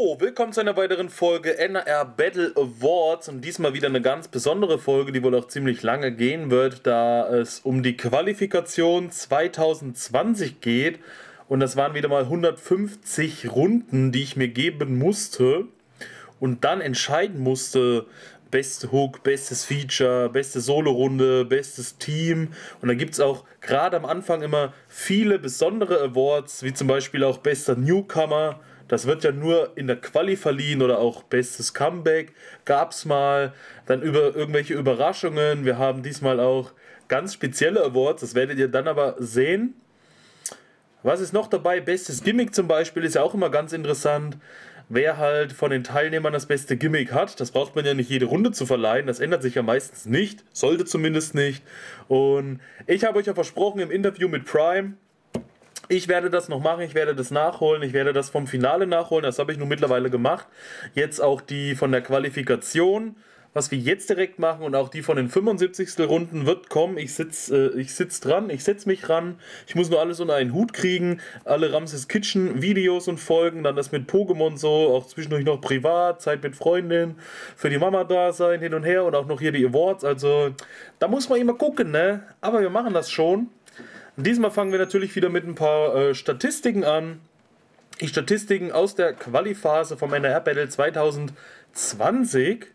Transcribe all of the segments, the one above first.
Willkommen zu einer weiteren Folge NR Battle Awards. Und diesmal wieder eine ganz besondere Folge, die wohl auch ziemlich lange gehen wird, da es um die Qualifikation 2020 geht. Und das waren wieder mal 150 Runden, die ich mir geben musste und dann entscheiden musste, beste Hook, bestes Feature, beste Solo-Runde, bestes Team. Und da gibt es auch gerade am Anfang immer viele besondere Awards, wie zum Beispiel auch bester Newcomer das wird ja nur in der Quali verliehen oder auch bestes Comeback gab es mal. Dann über irgendwelche Überraschungen. Wir haben diesmal auch ganz spezielle Awards. Das werdet ihr dann aber sehen. Was ist noch dabei? Bestes Gimmick zum Beispiel ist ja auch immer ganz interessant. Wer halt von den Teilnehmern das beste Gimmick hat, das braucht man ja nicht jede Runde zu verleihen. Das ändert sich ja meistens nicht, sollte zumindest nicht. Und ich habe euch ja versprochen im Interview mit Prime, ich werde das noch machen, ich werde das nachholen, ich werde das vom Finale nachholen, das habe ich nun mittlerweile gemacht. Jetzt auch die von der Qualifikation, was wir jetzt direkt machen und auch die von den 75. Runden wird kommen. Ich sitze äh, sitz dran, ich setze mich ran, ich muss nur alles unter einen Hut kriegen, alle Ramses Kitchen Videos und Folgen, dann das mit Pokémon so, auch zwischendurch noch privat, Zeit mit Freundin, für die Mama da sein, hin und her und auch noch hier die Awards, also da muss man immer gucken, ne? Aber wir machen das schon. Diesmal fangen wir natürlich wieder mit ein paar äh, Statistiken an. Die Statistiken aus der Qualiphase vom NR Battle 2020.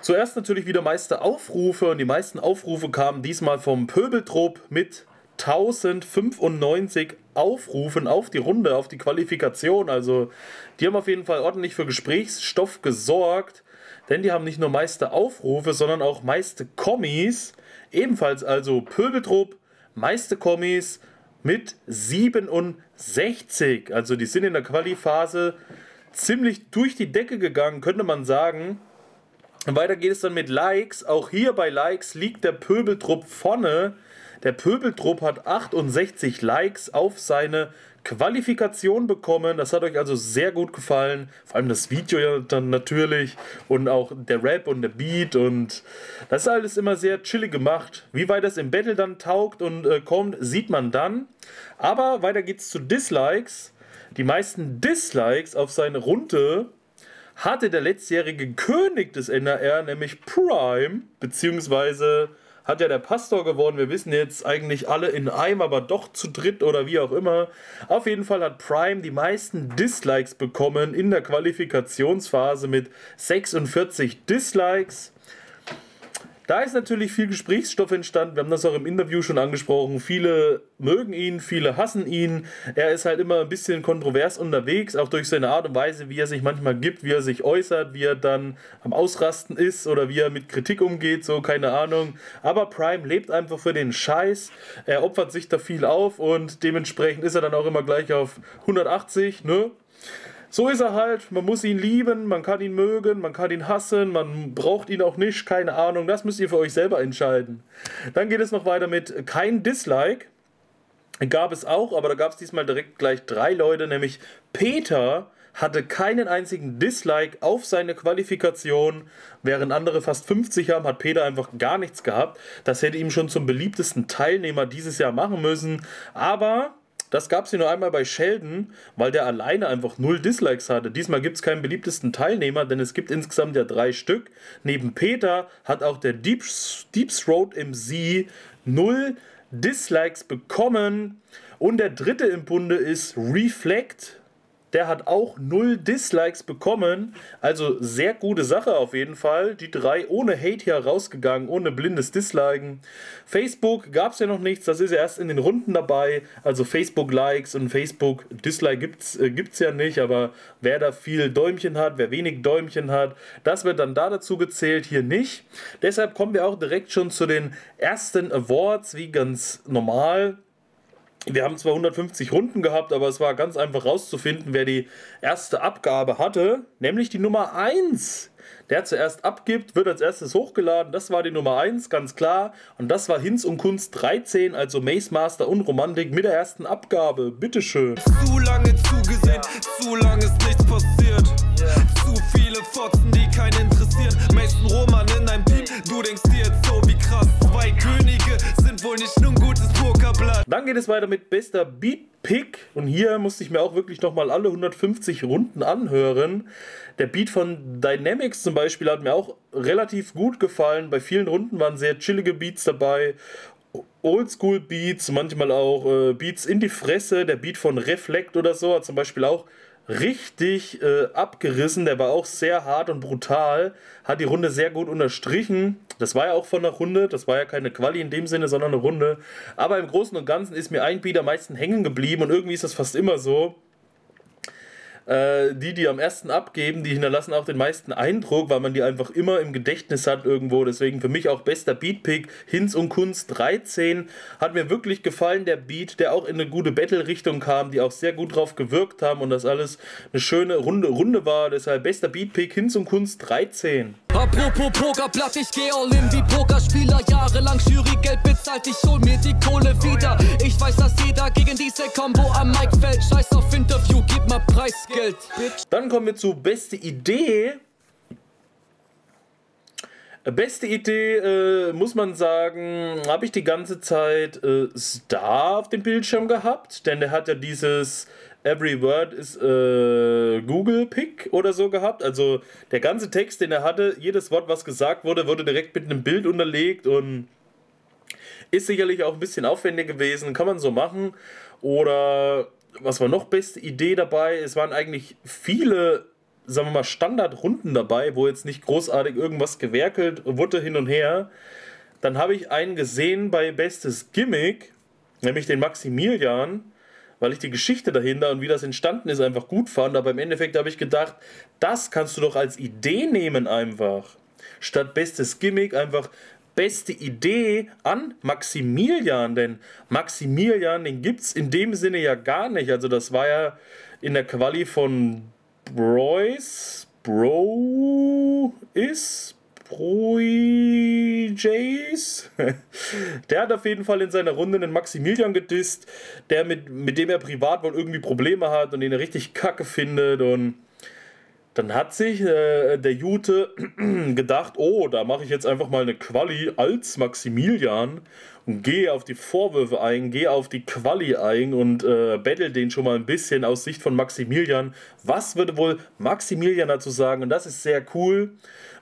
Zuerst natürlich wieder meiste Aufrufe und die meisten Aufrufe kamen diesmal vom Pöbeltrupp mit 1095 Aufrufen auf die Runde, auf die Qualifikation. Also die haben auf jeden Fall ordentlich für Gesprächsstoff gesorgt, denn die haben nicht nur meiste Aufrufe, sondern auch meiste Kommis. Ebenfalls also Pöbeltrupp meiste Kommis mit 67. Also die sind in der Quali-Phase ziemlich durch die Decke gegangen, könnte man sagen. Und weiter geht es dann mit Likes. Auch hier bei Likes liegt der Pöbeltrupp vorne. Der Pöbeltrupp hat 68 Likes auf seine Qualifikation bekommen. Das hat euch also sehr gut gefallen. Vor allem das Video ja dann natürlich und auch der Rap und der Beat und das ist alles immer sehr chillig gemacht. Wie weit das im Battle dann taugt und äh, kommt, sieht man dann. Aber weiter geht's zu Dislikes. Die meisten Dislikes auf seine Runde hatte der letztjährige König des NRR, nämlich Prime, beziehungsweise hat ja der Pastor gewonnen. Wir wissen jetzt eigentlich alle in einem, aber doch zu dritt oder wie auch immer. Auf jeden Fall hat Prime die meisten Dislikes bekommen in der Qualifikationsphase mit 46 Dislikes. Da ist natürlich viel Gesprächsstoff entstanden. Wir haben das auch im Interview schon angesprochen. Viele mögen ihn, viele hassen ihn. Er ist halt immer ein bisschen kontrovers unterwegs, auch durch seine Art und Weise, wie er sich manchmal gibt, wie er sich äußert, wie er dann am Ausrasten ist oder wie er mit Kritik umgeht, so keine Ahnung. Aber Prime lebt einfach für den Scheiß. Er opfert sich da viel auf und dementsprechend ist er dann auch immer gleich auf 180, ne? So ist er halt. Man muss ihn lieben, man kann ihn mögen, man kann ihn hassen, man braucht ihn auch nicht, keine Ahnung. Das müsst ihr für euch selber entscheiden. Dann geht es noch weiter mit kein Dislike. Gab es auch, aber da gab es diesmal direkt gleich drei Leute, nämlich Peter hatte keinen einzigen Dislike auf seine Qualifikation, während andere fast 50 haben, hat Peter einfach gar nichts gehabt. Das hätte ihm schon zum beliebtesten Teilnehmer dieses Jahr machen müssen, aber das gab es hier nur einmal bei Sheldon, weil der alleine einfach null Dislikes hatte. Diesmal gibt es keinen beliebtesten Teilnehmer, denn es gibt insgesamt ja drei Stück. Neben Peter hat auch der Deep, Throat MC null Dislikes bekommen. Und der dritte im Bunde ist Reflect der hat auch null Dislikes bekommen. Also sehr gute Sache auf jeden Fall. Die drei ohne Hate hier rausgegangen, ohne blindes Disliken. Facebook gab es ja noch nichts, das ist ja erst in den Runden dabei. Also Facebook-Likes und Facebook-Dislike gibt es äh, ja nicht, aber wer da viel Däumchen hat, wer wenig Däumchen hat, das wird dann da dazu gezählt, hier nicht. Deshalb kommen wir auch direkt schon zu den ersten Awards, wie ganz normal. Wir haben zwar 150 Runden gehabt, aber es war ganz einfach rauszufinden, wer die erste Abgabe hatte, nämlich die Nummer 1. Der zuerst abgibt, wird als erstes hochgeladen. Das war die Nummer 1, ganz klar. Und das war Hinz und Kunst 13, also Mace Master und Romantik mit der ersten Abgabe. Bitteschön. Zu lange zugesehen, zu lange ist nichts passiert. Zu viele Fotzen, die keinen interessieren. Mason Roman in einem Team, du denkst dir jetzt so wie krass. Zwei Könige sind wohl nicht nur ein gutes Pokerblatt. Dann geht es weiter mit bester Beat Pick. Und hier musste ich mir auch wirklich nochmal alle 150 Runden anhören. Der Beat von Dynamics zum Beispiel hat mir auch relativ gut gefallen. Bei vielen Runden waren sehr chillige Beats dabei. Oldschool Beats, manchmal auch äh, Beats in die Fresse. Der Beat von Reflect oder so hat zum Beispiel auch richtig äh, abgerissen. Der war auch sehr hart und brutal. Hat die Runde sehr gut unterstrichen. Das war ja auch von der Runde. Das war ja keine Quali in dem Sinne, sondern eine Runde. Aber im Großen und Ganzen ist mir ein Beat am meisten hängen geblieben. Und irgendwie ist das fast immer so. Äh, die, die am ersten abgeben, die hinterlassen auch den meisten Eindruck, weil man die einfach immer im Gedächtnis hat irgendwo. Deswegen für mich auch bester Beatpick. Hinz und Kunst 13. Hat mir wirklich gefallen, der Beat, der auch in eine gute Battle-Richtung kam, die auch sehr gut drauf gewirkt haben und das alles eine schöne runde Runde war. Deshalb bester Beatpick Hinz und Kunst 13. Apropos Pokerblatt, ich geh all in wie Pokerspieler. Jahrelang Jury-Geld bezahlt, ich hol mir die Kohle wieder. Ich weiß, dass jeder gegen diese Combo am Mike fällt. Scheiß auf Interview, gib mal Preisgeld. Dann kommen wir zu beste Idee. Beste Idee, äh, muss man sagen, habe ich die ganze Zeit äh, Star auf dem Bildschirm gehabt, denn der hat ja dieses Every Word is äh, Google Pick oder so gehabt. Also der ganze Text, den er hatte, jedes Wort, was gesagt wurde, wurde direkt mit einem Bild unterlegt und ist sicherlich auch ein bisschen aufwendig gewesen, kann man so machen. Oder was war noch beste Idee dabei? Es waren eigentlich viele, sagen wir mal, Standardrunden dabei, wo jetzt nicht großartig irgendwas gewerkelt wurde hin und her. Dann habe ich einen gesehen bei Bestes Gimmick, nämlich den Maximilian weil ich die Geschichte dahinter und wie das entstanden ist einfach gut fand. Aber im Endeffekt habe ich gedacht, das kannst du doch als Idee nehmen einfach. Statt bestes Gimmick einfach beste Idee an Maximilian, denn Maximilian, den gibt es in dem Sinne ja gar nicht. Also das war ja in der Quali von Broyce, Bro ist, Rui Jace. Der hat auf jeden Fall in seiner Runde einen Maximilian gedisst, der mit, mit dem er privat wohl irgendwie Probleme hat und den er richtig kacke findet und dann hat sich äh, der Jute gedacht, oh, da mache ich jetzt einfach mal eine Quali als Maximilian und gehe auf die Vorwürfe ein, gehe auf die Quali ein und äh, battle den schon mal ein bisschen aus Sicht von Maximilian. Was würde wohl Maximilian dazu sagen? Und das ist sehr cool,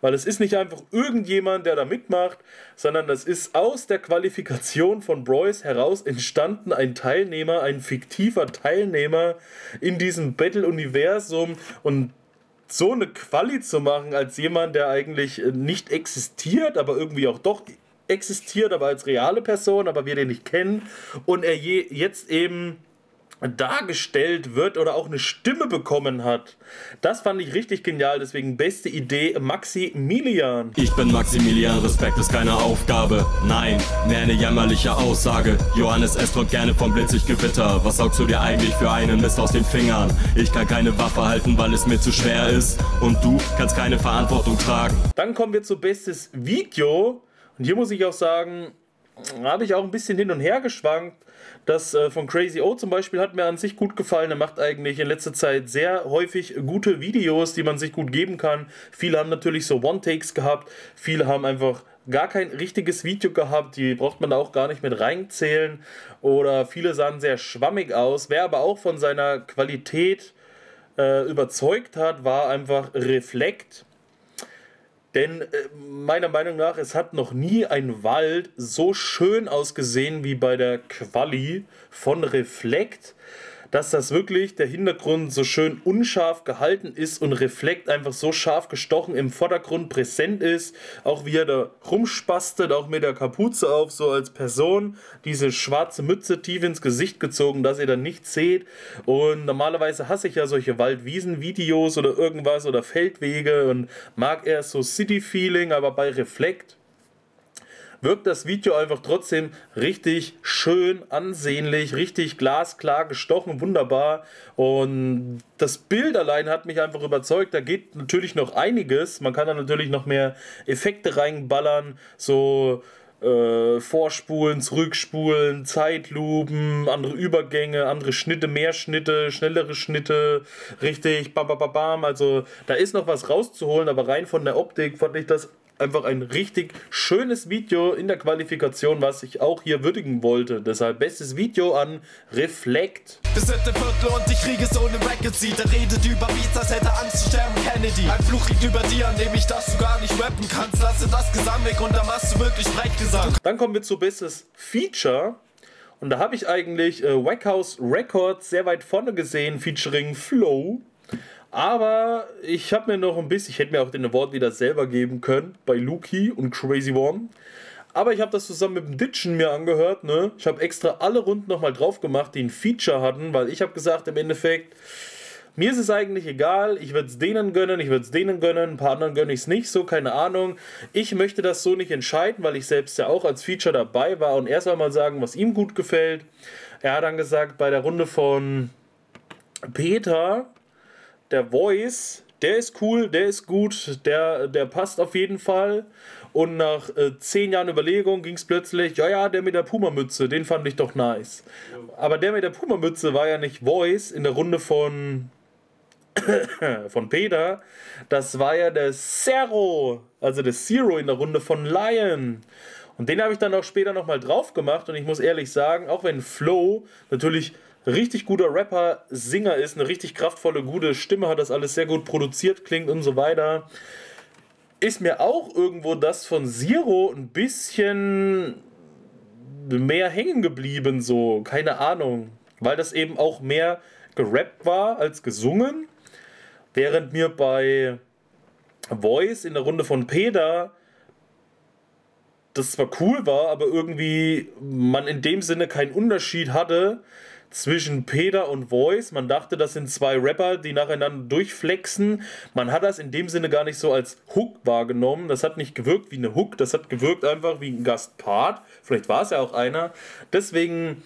weil es ist nicht einfach irgendjemand, der da mitmacht, sondern das ist aus der Qualifikation von Broyce heraus entstanden ein Teilnehmer, ein fiktiver Teilnehmer in diesem Battle-Universum. Und so eine Quali zu machen als jemand, der eigentlich äh, nicht existiert, aber irgendwie auch doch existiert, aber als reale Person, aber wir den nicht kennen und er je, jetzt eben dargestellt wird oder auch eine Stimme bekommen hat. Das fand ich richtig genial, deswegen beste Idee Maximilian. Ich bin Maximilian, Respekt ist keine Aufgabe. Nein, mehr eine jämmerliche Aussage. Johannes S. träumt gerne vom blitzig Gewitter. Was saugst du dir eigentlich für einen Mist aus den Fingern? Ich kann keine Waffe halten, weil es mir zu schwer ist. Und du kannst keine Verantwortung tragen. Dann kommen wir zu bestes Video. Und hier muss ich auch sagen, habe ich auch ein bisschen hin und her geschwankt. Das äh, von Crazy O zum Beispiel hat mir an sich gut gefallen. Er macht eigentlich in letzter Zeit sehr häufig gute Videos, die man sich gut geben kann. Viele haben natürlich so One-Takes gehabt. Viele haben einfach gar kein richtiges Video gehabt. Die braucht man da auch gar nicht mit reinzählen. Oder viele sahen sehr schwammig aus. Wer aber auch von seiner Qualität äh, überzeugt hat, war einfach Reflekt. Denn äh, meiner Meinung nach, es hat noch nie ein Wald so schön ausgesehen wie bei der Quali von Reflekt dass das wirklich der Hintergrund so schön unscharf gehalten ist und Reflekt einfach so scharf gestochen im Vordergrund präsent ist. Auch wie er da rumspastet, auch mit der Kapuze auf, so als Person. Diese schwarze Mütze tief ins Gesicht gezogen, dass ihr dann nichts seht. Und normalerweise hasse ich ja solche Waldwiesen-Videos oder irgendwas oder Feldwege und mag eher so City-Feeling, aber bei Reflekt wirkt das Video einfach trotzdem richtig schön, ansehnlich, richtig glasklar gestochen, wunderbar. Und das Bild allein hat mich einfach überzeugt. Da geht natürlich noch einiges. Man kann da natürlich noch mehr Effekte reinballern, so äh, Vorspulen, Zurückspulen, Zeitlupen, andere Übergänge, andere Schnitte, mehr Schnitte, schnellere Schnitte, richtig, bam, bam, bam, bam. Also da ist noch was rauszuholen, aber rein von der Optik fand ich das einfach ein richtig schönes Video in der Qualifikation, was ich auch hier würdigen wollte. Deshalb bestes Video an Reflect. Das siebte Viertel und ich kriege so eine Vacancy. Der redet über Beats, als hätte Angst zu sterben, Kennedy. Ein Fluch liegt über dir, an dem ich, dass du gar nicht rappen kannst. Lasse das Gesang weg und dann machst du wirklich Sprechgesang. Dann kommen wir zu bestes Feature. Und da habe ich eigentlich äh, Wackhouse Records sehr weit vorne gesehen, featuring Flow. Aber ich habe mir noch ein bisschen, ich hätte mir auch den Award wieder selber geben können bei Luki und Crazy One. Aber ich habe das zusammen mit dem Ditchen mir angehört. Ne? Ich habe extra alle Runden nochmal drauf gemacht, die ein Feature hatten, weil ich habe gesagt, im Endeffekt, mir ist es eigentlich egal. Ich würde es denen gönnen, ich würde es denen gönnen, ein paar anderen gönne ich es nicht, so keine Ahnung. Ich möchte das so nicht entscheiden, weil ich selbst ja auch als Feature dabei war und er soll mal sagen, was ihm gut gefällt. Er hat dann gesagt, bei der Runde von Peter, der Voice, der ist cool, der ist gut, der, der passt auf jeden Fall. Und nach äh, zehn Jahren Überlegung ging es plötzlich, ja, ja, der mit der Puma-Mütze, den fand ich doch nice. Aber der mit der Puma-Mütze war ja nicht Voice in der Runde von von Peter, das war ja der Zero, also der Zero in der Runde von Lion. Und den habe ich dann auch später nochmal drauf gemacht und ich muss ehrlich sagen, auch wenn Flow natürlich richtig guter Rapper, Singer ist, eine richtig kraftvolle, gute Stimme hat, das alles sehr gut produziert klingt und so weiter, ist mir auch irgendwo das von Zero ein bisschen mehr hängen geblieben, so, keine Ahnung, weil das eben auch mehr gerappt war als gesungen. Während mir bei Voice in der Runde von Peter das zwar cool war, aber irgendwie man in dem Sinne keinen Unterschied hatte zwischen Peter und Voice. Man dachte, das sind zwei Rapper, die nacheinander durchflexen. Man hat das in dem Sinne gar nicht so als Hook wahrgenommen. Das hat nicht gewirkt wie eine Hook, das hat gewirkt einfach wie ein Gastpart. Vielleicht war es ja auch einer. Deswegen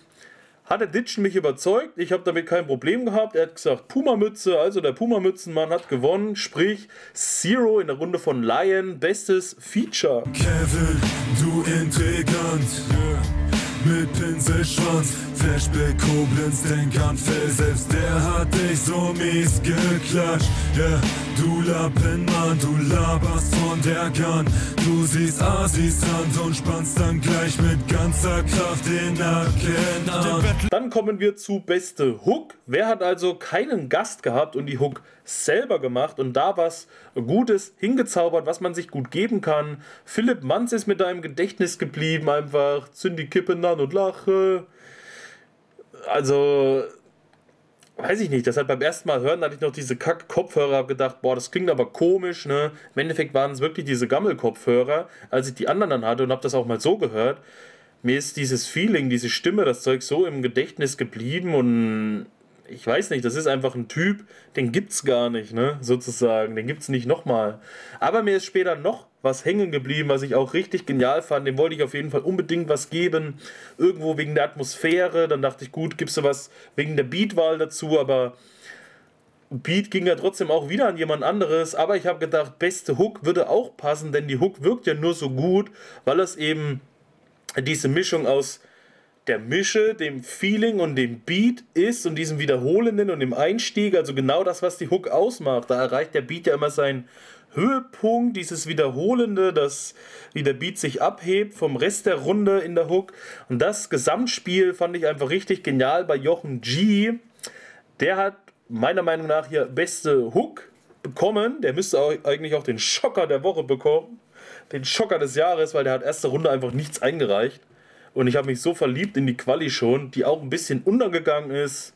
hat der Ditchen mich überzeugt. Ich habe damit kein Problem gehabt. Er hat gesagt, Puma-Mütze, also der Puma-Mützenmann hat gewonnen. Sprich, Zero in der Runde von Lion, bestes Feature. Kevin, du intrigant. Yeah mit Pinselschwanz. Flashback Koblenz, denk an Phil, selbst der hat dich so mies geklatscht. Yeah, du Lappenmann, du laberst von der Gun. Du siehst Asis Hand und spannst dann gleich mit ganzer Kraft den Nacken an. Dann kommen wir zu beste Hook. Wer hat also keinen Gast gehabt und die Hook selber gemacht und da was Gutes hingezaubert, was man sich gut geben kann? Philipp Manz ist mit deinem Gedächtnis geblieben, einfach zünd die Kippe an und lache. Also, weiß ich nicht, deshalb beim ersten Mal hören hatte ich noch diese Kack-Kopfhörer gedacht, boah, das klingt aber komisch, ne? Im Endeffekt waren es wirklich diese Gammel-Kopfhörer, als ich die anderen dann hatte und habe das auch mal so gehört. Mir ist dieses Feeling, diese Stimme, das Zeug so im Gedächtnis geblieben und ich weiß nicht, das ist einfach ein Typ, den gibt's gar nicht, ne, sozusagen, den gibt's nicht nochmal. Aber mir ist später noch was hängen geblieben, was ich auch richtig genial fand. Dem wollte ich auf jeden Fall unbedingt was geben. Irgendwo wegen der Atmosphäre. Dann dachte ich, gut, gibst du was wegen der Beatwahl dazu, aber Beat ging ja trotzdem auch wieder an jemand anderes. Aber ich habe gedacht, beste Hook würde auch passen, denn die Hook wirkt ja nur so gut, weil es eben diese Mischung aus der Mische, dem Feeling und dem Beat ist und diesem Wiederholenden und dem Einstieg, also genau das, was die Hook ausmacht. Da erreicht der Beat ja immer seinen Höhepunkt, dieses Wiederholende, das wie der Beat sich abhebt vom Rest der Runde in der Hook. Und das Gesamtspiel fand ich einfach richtig genial bei Jochen G. Der hat meiner Meinung nach hier beste Hook bekommen. Der müsste auch eigentlich auch den Schocker der Woche bekommen. Den Schocker des Jahres, weil der hat erste Runde einfach nichts eingereicht. Und ich habe mich so verliebt in die Quali schon, die auch ein bisschen untergegangen ist.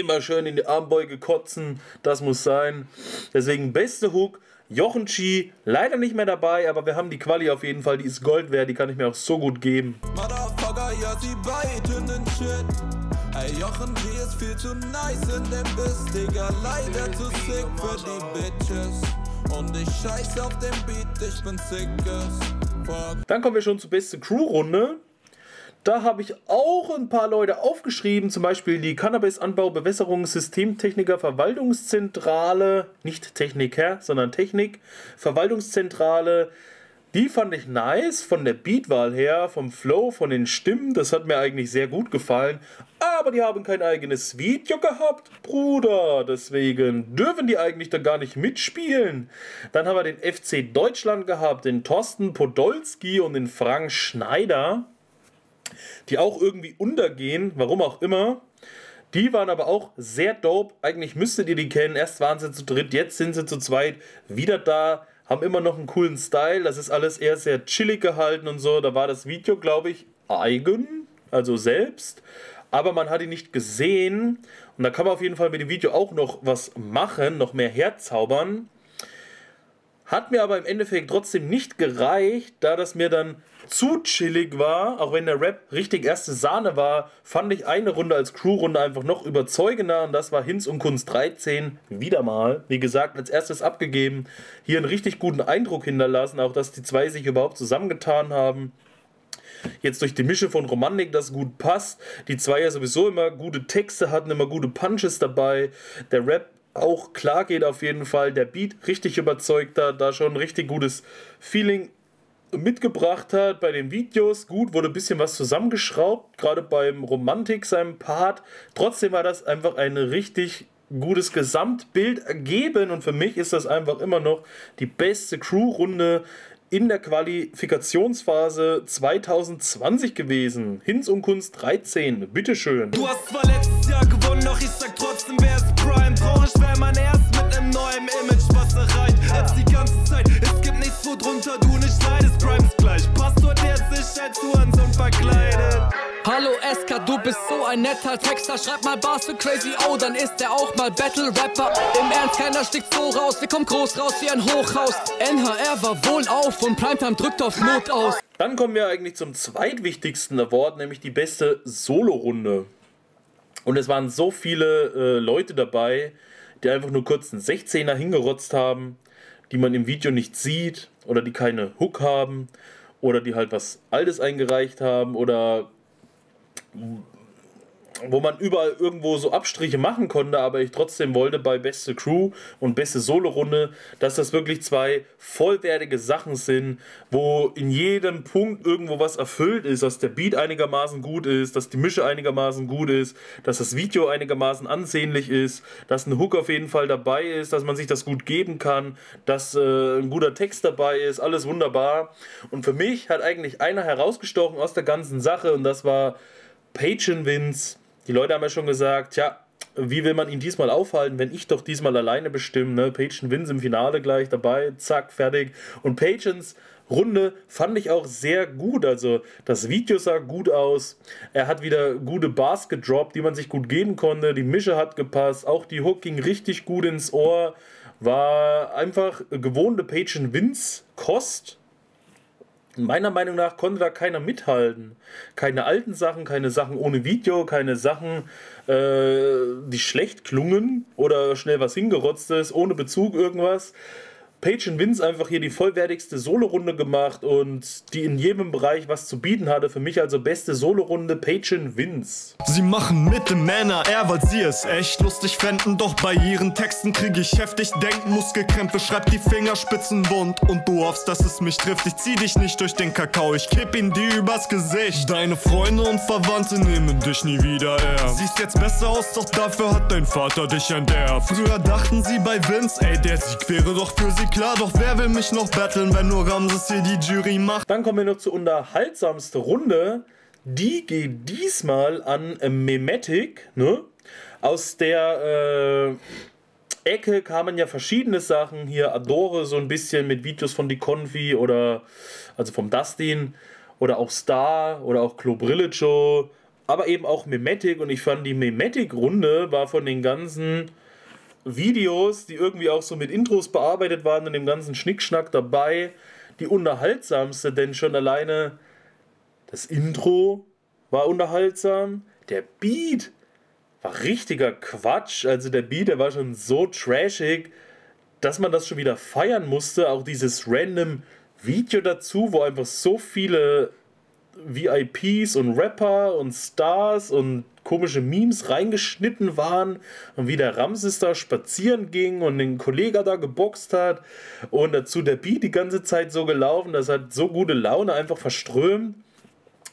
Immer schön in die Armbeuge kotzen, das muss sein. Deswegen beste Hook. Jochen Chi, leider nicht mehr dabei, aber wir haben die Quali auf jeden Fall, die ist Gold wert, die kann ich mir auch so gut geben. Motherfucker, ja, sie beiden Shit. Ey, Jochen G ist viel zu nice in dem Biss, Digga, leider zu sick für die Bitches. Und ich scheiß auf den Beat, ich bin sickes. Dann kommen wir schon zur beste Crew-Runde. Da habe ich auch ein paar Leute aufgeschrieben, zum Beispiel die Cannabis-Anbau, Bewässerung, Systemtechniker, Verwaltungszentrale, nicht Techniker, sondern Technik, Verwaltungszentrale. Die fand ich nice von der Beatwahl her, vom Flow, von den Stimmen. Das hat mir eigentlich sehr gut gefallen. aber die haben kein eigenes Video gehabt, Bruder. Deswegen dürfen die eigentlich da gar nicht mitspielen. Dann haben wir den FC Deutschland gehabt, den Thorsten Podolski und den Frank Schneider, die auch irgendwie untergehen, warum auch immer. Die waren aber auch sehr dope. Eigentlich müsstet ihr die kennen. Erst waren sie zu dritt, jetzt sind sie zu zweit wieder da. Haben immer noch einen coolen Style. Das ist alles eher sehr chillig gehalten und so. Da war das Video, glaube ich, eigen, also selbst. Aber man hat ihn nicht gesehen. Und da kann man auf jeden Fall mit dem Video auch noch was machen, noch mehr herzaubern. Hat mir aber im Endeffekt trotzdem nicht gereicht, da das mir dann zu chillig war, auch wenn der Rap richtig erste Sahne war, fand ich eine Runde als Crew-Runde einfach noch überzeugender und das war Hinz und Kunst 13 wieder mal. Wie gesagt, als erstes abgegeben, hier einen richtig guten Eindruck hinterlassen, auch dass die zwei sich überhaupt zusammengetan haben. Jetzt durch die Mische von Romantik, das gut passt. Die zwei ja sowieso immer gute Texte hatten, immer gute Punches dabei. Der Rap auch klar geht auf jeden Fall. Der Beat richtig überzeugt da, da schon ein richtig gutes Feeling mitgebracht hat bei den Videos. Gut, wurde ein bisschen was zusammengeschraubt, gerade beim Romantik, seinem Part. Trotzdem war das einfach ein richtig gutes Gesamtbild ergeben und für mich ist das einfach immer noch die beste Crew-Runde in der Qualifikationsphase 2020 gewesen. Hinz und Kunst 13, bitteschön. Du hast zwar letztes Jahr gewonnen, doch ich sag trotzdem, wer ist Prime? Traurig wäre man erst mit einem neuen Image, was erreicht. Jetzt die ganze Zeit, es gibt nichts, wo drunter du. Gleich, Pastor, der sich als Hurensohn verkleidet. Hallo SK, du bist so ein netter Texter. Schreib mal Bars für Crazy O, dann ist er auch mal Battle Rapper. Im Ernst, keiner stickt so raus. Wir kommen groß raus wie ein Hochhaus. NHR war wohl auf und Primetime drückt auf Not aus. Dann kommen wir eigentlich zum zweitwichtigsten Award, nämlich die beste Solo-Runde. Und es waren so viele äh, Leute dabei, die einfach nur kurz einen 16er hingerotzt haben, die man im Video nicht sieht oder die keine Hook haben oder die halt was Altes eingereicht haben oder wo man überall irgendwo so Abstriche machen konnte, aber ich trotzdem wollte bei beste Crew und beste Solo-Runde, dass das wirklich zwei vollwertige Sachen sind, wo in jedem Punkt irgendwo was erfüllt ist, dass der Beat einigermaßen gut ist, dass die Mische einigermaßen gut ist, dass das Video einigermaßen ansehnlich ist, dass ein Hook auf jeden Fall dabei ist, dass man sich das gut geben kann, dass äh, ein guter Text dabei ist, alles wunderbar. Und für mich hat eigentlich einer herausgestochen aus der ganzen Sache und das war Patron Vince. Die Leute haben ja schon gesagt, ja, wie will man ihn diesmal aufhalten, wenn ich doch diesmal alleine bestimme? Ne? Patron Vince im Finale gleich dabei, zack, fertig. Und Patrons Runde fand ich auch sehr gut. Also das Video sah gut aus. Er hat wieder gute Bars gedroppt, die man sich gut geben konnte. Die Mische hat gepasst. Auch die Hook ging richtig gut ins Ohr. War einfach gewohnte Patron Vince Kost meiner Meinung nach konnte da keiner mithalten. Keine alten Sachen, keine Sachen ohne Video, keine Sachen, äh, die schlecht klungen oder schnell was hingerotztes, ohne Bezug irgendwas. Page Vince einfach hier die vollwertigste Solo-Runde gemacht und die in jedem Bereich was zu bieten hatte. Für mich also beste Solo-Runde Page Vince. Sie machen mit dem Männer eher, weil sie es echt lustig fänden. Doch bei ihren Texten krieg ich heftig Denken, Muskelkrämpfe, schreib die Fingerspitzen wund. Und du hoffst, dass es mich trifft. Ich zieh dich nicht durch den Kakao, ich kipp ihn dir übers Gesicht. Deine Freunde und Verwandte nehmen dich nie wieder her. Siehst jetzt besser aus, doch dafür hat dein Vater dich entderbt. Früher dachten sie bei Vince, ey, der Sieg wäre doch für sie klar, doch wer will mich noch battlen, wenn nur Ramses hier die Jury macht? Dann kommen wir noch zur unterhaltsamste Runde. Die geht diesmal an Memetic, ne? Aus der äh, Ecke kamen ja verschiedene Sachen. Hier Adore so ein bisschen mit Videos von die Confi oder also vom Dustin oder auch Star oder auch Klobrille Joe, aber eben auch Memetic und ich fand die Memetic Runde war von den ganzen Videos, die irgendwie auch so mit Intros bearbeitet waren und dem ganzen Schnickschnack dabei, die unterhaltsamste, denn schon alleine das Intro war unterhaltsam, der Beat war richtiger Quatsch, also der Beat, der war schon so trashig, dass man das schon wieder feiern musste, auch dieses random Video dazu, wo einfach so viele VIPs und Rapper und Stars und komische Memes reingeschnitten waren und wie der Ramses da spazieren ging und den Kollegen da geboxt hat und dazu der Beat die ganze Zeit so gelaufen, das hat so gute Laune einfach verströmt.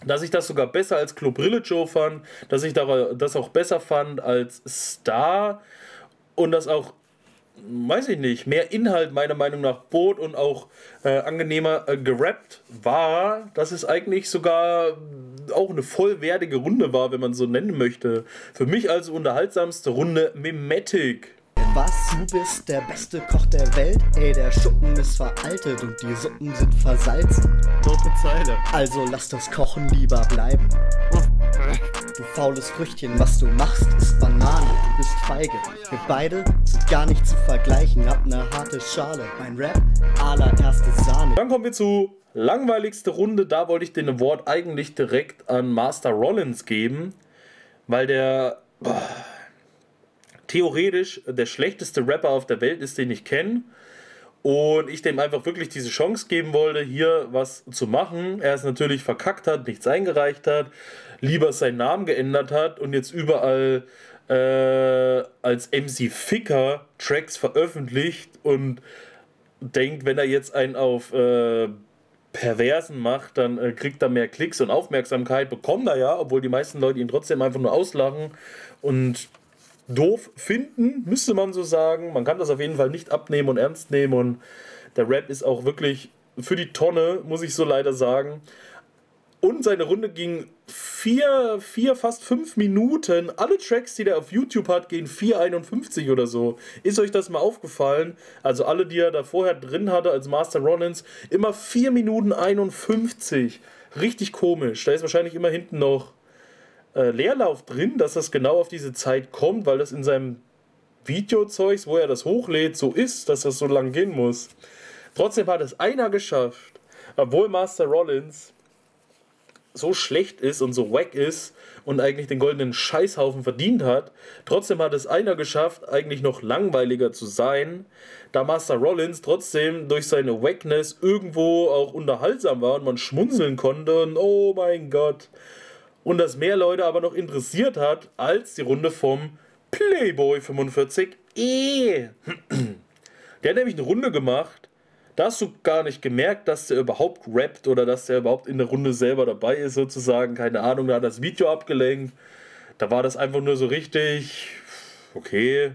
dass ich das sogar besser als Klobrille Joe fand, dass ich das auch besser fand als Star und das auch, weiß ich nicht, mehr Inhalt meiner Meinung nach bot und auch äh, angenehmer äh, gerappt war, dass es eigentlich sogar auch eine vollwertige Runde war, wenn man so nennen möchte. Für mich also unterhaltsamste Runde Mimetic was? Du bist der beste Koch der Welt? Ey, der Schuppen ist veraltet und die Suppen sind versalzen. Tote Zeile. Also lass das Kochen lieber bleiben. Du faules Früchtchen, was du machst, ist Banane. Du bist feige. Wir beide sind gar nicht zu vergleichen. Hab ne harte Schale. Mein Rap, allererste Sahne. Dann kommen wir zu langweiligste Runde. Da wollte ich den Award eigentlich direkt an Master Rollins geben, weil der. Boah, theoretisch der schlechteste Rapper auf der Welt ist, den ich kenne. Und ich dem einfach wirklich diese Chance geben wollte, hier was zu machen. Er es natürlich verkackt hat, nichts eingereicht hat, lieber seinen Namen geändert hat und jetzt überall äh, als MC Ficker Tracks veröffentlicht und denkt, wenn er jetzt einen auf äh, Perversen macht, dann äh, kriegt er mehr Klicks und Aufmerksamkeit, bekommt er ja, obwohl die meisten Leute ihn trotzdem einfach nur auslachen. Und doof finden, müsste man so sagen. Man kann das auf jeden Fall nicht abnehmen und ernst nehmen und der Rap ist auch wirklich für die Tonne, muss ich so leider sagen. Und seine Runde ging vier, vier, fast fünf Minuten. Alle Tracks, die der auf YouTube hat, gehen 4,51 oder so. Ist euch das mal aufgefallen? Also alle, die er da vorher drin hatte als Master Rollins, immer 4 Minuten 51. Richtig komisch. Da ist wahrscheinlich immer hinten noch äh, Leerlauf drin, dass das genau auf diese Zeit kommt, weil das in seinem Videozeugs, wo er das hochlädt, so ist, dass das so lang gehen muss. Trotzdem hat es einer geschafft, obwohl Master Rollins so schlecht ist und so wack ist und eigentlich den goldenen Scheißhaufen verdient hat, trotzdem hat es einer geschafft, eigentlich noch langweiliger zu sein, da Master Rollins trotzdem durch seine Wackness irgendwo auch unterhaltsam war und man schmunzeln konnte und oh mein Gott, und das mehr Leute aber noch interessiert hat als die Runde vom Playboy 45E. Der hat nämlich eine Runde gemacht. Da hast du gar nicht gemerkt, dass der überhaupt rappt oder dass der überhaupt in der Runde selber dabei ist, sozusagen. Keine Ahnung, da hat das Video abgelenkt. Da war das einfach nur so richtig, okay,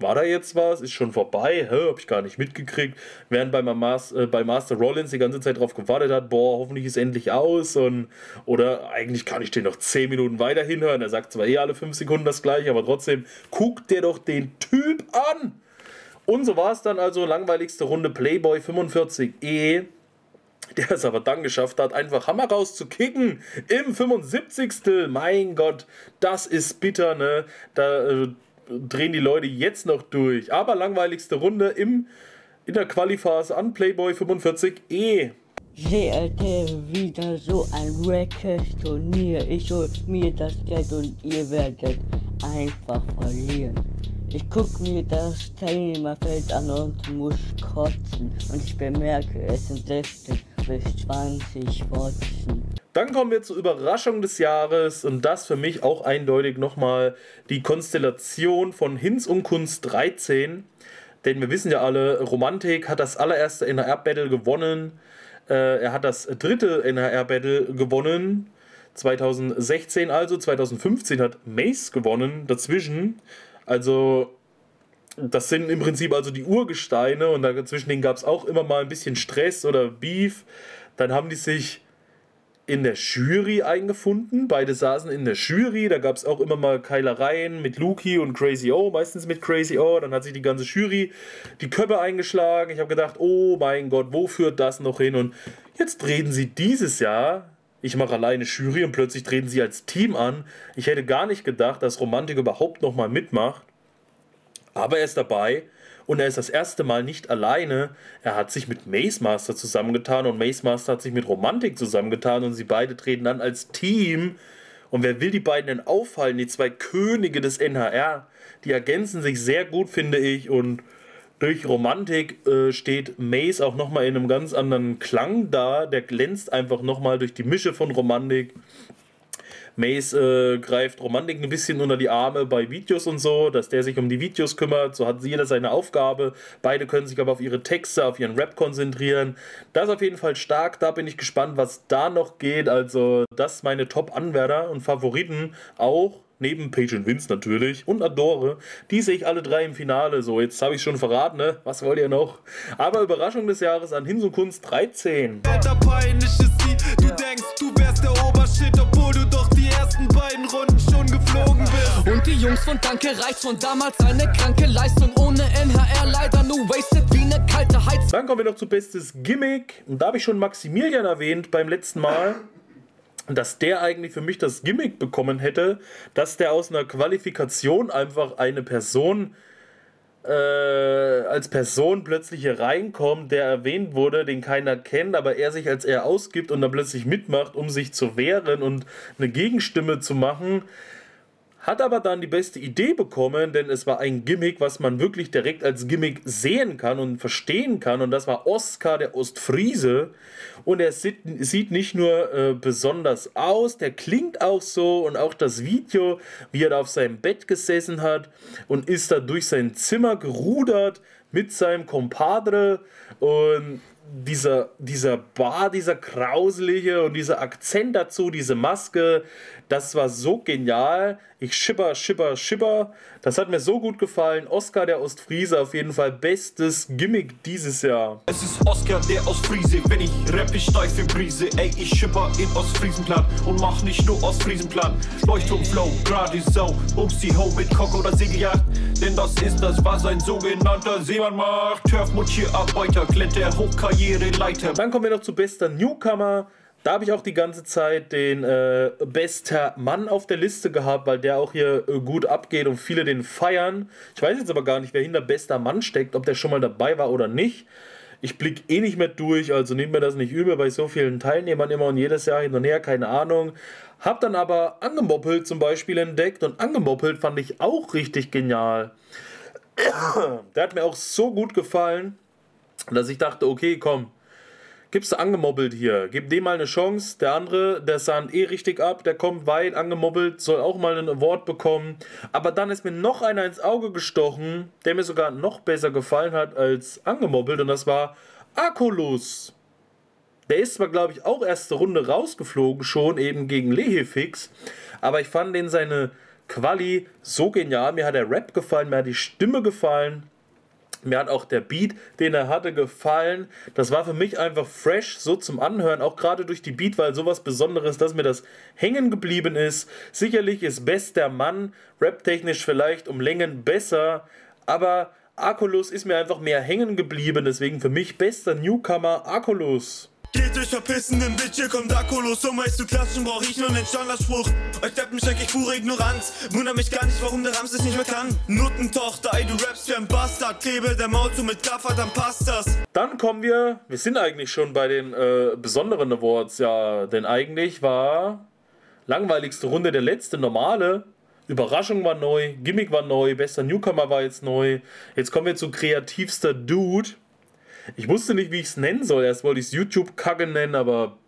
war da jetzt was? Ist schon vorbei? Hä, hab ich gar nicht mitgekriegt. Während bei, Mas äh, bei Master Rollins die ganze Zeit drauf gewartet hat, boah, hoffentlich ist endlich aus. Und, oder eigentlich kann ich den noch 10 Minuten weiter hinhören. Er sagt zwar eh alle 5 Sekunden das gleiche, aber trotzdem guckt der doch den Typ an. Und so war es dann also langweiligste Runde Playboy 45E der es aber dann geschafft hat, einfach Hammer rauszukicken im 75. Mein Gott, das ist bitter, ne? Da, äh, drehen die Leute jetzt noch durch. Aber langweiligste Runde im, in der Qualiphase an Playboy 45E. CLT wieder so ein wackes Turnier. Ich hol mir das Geld und ihr werdet einfach verlieren. Ich guck mir das Teilnehmerfeld an und muss kotzen. Und ich bemerke, es sind 16 bis 20 Fotzen. Dann kommen wir zur Überraschung des Jahres und das für mich auch eindeutig nochmal die Konstellation von Hinz und Kunst 13. Denn wir wissen ja alle, Romantik hat das allererste NHR-Battle gewonnen. Äh, er hat das dritte NHR-Battle gewonnen. 2016 also, 2015 hat Mace gewonnen dazwischen. Also das sind im Prinzip also die Urgesteine und dazwischen gab es auch immer mal ein bisschen Stress oder Beef. Dann haben die sich in der Jury eingefunden. Beide saßen in der Jury. Da gab es auch immer mal Keilereien mit Luki und Crazy O, meistens mit Crazy O. Dann hat sich die ganze Jury die Köpfe eingeschlagen. Ich habe gedacht, oh mein Gott, wo führt das noch hin? Und jetzt treten sie dieses Jahr. Ich mache alleine Jury und plötzlich treten sie als Team an. Ich hätte gar nicht gedacht, dass Romantik überhaupt noch mal mitmacht. Aber er ist dabei und er ist das erste Mal nicht alleine. Er hat sich mit Mace Master zusammengetan und Mace Master hat sich mit Romantik zusammengetan und sie beide treten dann als Team. Und wer will die beiden denn auffallen? Die zwei Könige des NHR. Die ergänzen sich sehr gut, finde ich. Und durch Romantik äh, steht Mace auch nochmal in einem ganz anderen Klang da. Der glänzt einfach nochmal durch die Mische von Romantik. Mace äh, greift Romantik ein bisschen unter die Arme bei Videos und so, dass der sich um die Videos kümmert. So hat jeder seine Aufgabe. Beide können sich aber auf ihre Texte, auf ihren Rap konzentrieren. Das ist auf jeden Fall stark. Da bin ich gespannt, was da noch geht. Also, das meine Top-Anwärter und Favoriten auch neben Paige und Vince natürlich und Adore, die sehe ich alle drei im Finale. So, jetzt habe ich schon verraten, ne? Was wollt ihr noch? Aber Überraschung des Jahres an Hinso Kunst 13. Alter, peinlich ist sie. Du denkst, du wärst der Obershit, obwohl du Und die Jungs von Danke reicht von damals eine kranke Leistung ohne NHR leider nur wasted wie eine kalte Heizung. Dann kommen wir noch zu bestes Gimmick. Und da habe ich schon Maximilian erwähnt beim letzten Mal dass der eigentlich für mich das Gimmick bekommen hätte, dass der aus einer Qualifikation einfach eine Person äh, als Person plötzlich hier reinkommt, der erwähnt wurde, den keiner kennt, aber er sich als er ausgibt und dann plötzlich mitmacht, um sich zu wehren und eine Gegenstimme zu machen. Hat aber dann die beste Idee bekommen, denn es war ein Gimmick, was man wirklich direkt als Gimmick sehen kann und verstehen kann. Und das war Oskar, der Ostfriese. Und er sieht, sieht nicht nur äh, besonders aus, der klingt auch so. Und auch das Video, wie er da auf seinem Bett gesessen hat und ist da durch sein Zimmer gerudert mit seinem Compadre. Und dieser, dieser Bar, dieser Krauselige und dieser Akzent dazu, diese Maske, das war so genial. Ich schipper, schipper, schipper. Das hat mir so gut gefallen. Oscar der Ostfriese, auf jeden Fall bestes Gimmick dieses Jahr. Es ist Oscar der Ostfriese, wenn ich rapp, ich steif in Brise. Ey, ich schipper in Ostfriesenplan und mach nicht nur Ostfriesenplan. Leuchtturmflow, gerade Sau, Bumsi Ho mit Kock oder Segeljagd. Denn das ist das, was ein sogenannter Seemann macht. Turfmutierarbeiter, Kletter, Hochkarriereleiter. Dann kommen wir noch zu bester Newcomer. Da habe ich auch die ganze Zeit den äh, bester Mann auf der Liste gehabt, weil der auch hier äh, gut abgeht und viele den feiern. Ich weiß jetzt aber gar nicht, wer hinter bester Mann steckt, ob der schon mal dabei war oder nicht. Ich blicke eh nicht mehr durch, also nehmt mir das nicht übel bei so vielen Teilnehmern immer und jedes Jahr hin und her, keine Ahnung. Hab dann aber Angemoppelt zum Beispiel entdeckt und Angemoppelt fand ich auch richtig genial. Der hat mir auch so gut gefallen, dass ich dachte, okay, komm, gibst du angemobbelt hier. Gib dem mal eine Chance. Der andere, der sahnt eh richtig ab, der kommt weit angemobbelt, soll auch mal ein Award bekommen. Aber dann ist mir noch einer ins Auge gestochen, der mir sogar noch besser gefallen hat als angemobbelt. Und das war Akolus. Der ist zwar, glaube ich, auch erste Runde rausgeflogen, schon eben gegen Lehefix. Aber ich fand den seine Quali so genial. Mir hat der Rap gefallen, mir hat die Stimme gefallen. Mir hat auch der Beat, den er hatte, gefallen. Das war für mich einfach fresh, so zum Anhören, auch gerade durch die Beat, weil sowas Besonderes, dass mir das hängen geblieben ist. Sicherlich ist Best der Mann, raptechnisch vielleicht um Längen besser, aber Akulus ist mir einfach mehr hängen geblieben, deswegen für mich bester Newcomer Akulus. Geht euch verpissen, denn Bitch, kommt Akkulos. Um euch zu klatschen, brauch ich nur den Standardspruch. Euch steppt mich eigentlich pure Ignoranz. Wunder mich gar nicht, warum der Rams es nicht mehr kann. Nuttentochter, ey, du rappst wie ein Bastard. Klebe der zu mit Gaffer, dann passt das. Dann kommen wir, wir sind eigentlich schon bei den äh, besonderen Awards, ja, denn eigentlich war langweiligste Runde der letzte normale. Überraschung war neu, Gimmick war neu, bester Newcomer war jetzt neu. Jetzt kommen wir zu kreativster Dude. Ich wusste nicht, wie ich es nennen soll. Erst wollte ich es YouTube-Kacke nennen, aber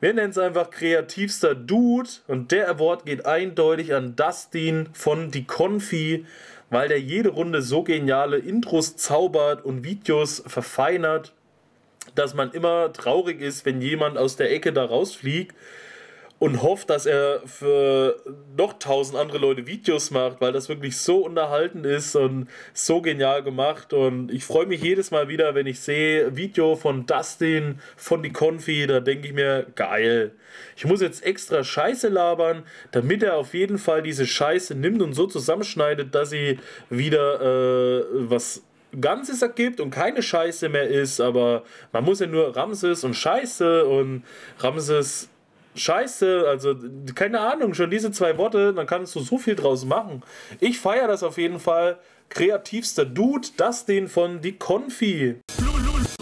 wir nennen es einfach kreativster Dude. Und der Award geht eindeutig an Dustin von Die Confi, weil der jede Runde so geniale Intros zaubert und Videos verfeinert, dass man immer traurig ist, wenn jemand aus der Ecke da rausfliegt und hofft, dass er für noch tausend andere Leute Videos macht, weil das wirklich so unterhalten ist und so genial gemacht. Und ich freue mich jedes Mal wieder, wenn ich sehe Video von Dustin, von die Confi, da denke ich mir, geil. Ich muss jetzt extra Scheiße labern, damit er auf jeden Fall diese Scheiße nimmt und so zusammenschneidet, dass sie wieder äh, was Ganzes ergibt und keine Scheiße mehr ist, aber man muss ja nur Ramses und Scheiße und Ramses Scheiße, also keine Ahnung, schon diese zwei Worte, dann kannst du so viel draus machen. Ich feiere das auf jeden Fall. Kreativster Dude, das den von Die Konfi.